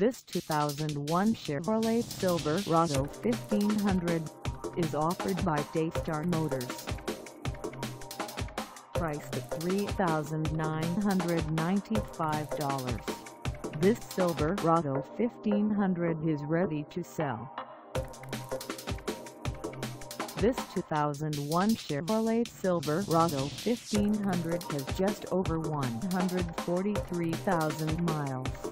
This 2001 Chevrolet Silverado 1500 is offered by Daystarr Motors. Priced at $3,995. This Silverado 1500 is ready to sell. This 2001 Chevrolet Silverado 1500 has just over 143,000 miles.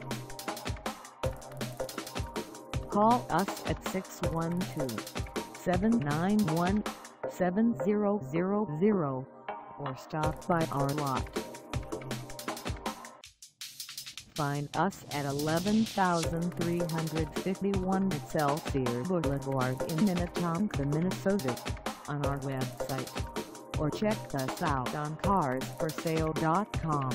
Call us at 612-791-7000 or stop by our lot. Find us at 11351 Excelsior Boulevard in Minnetonka, Minnesota on our website or check us out on carsforsale.com.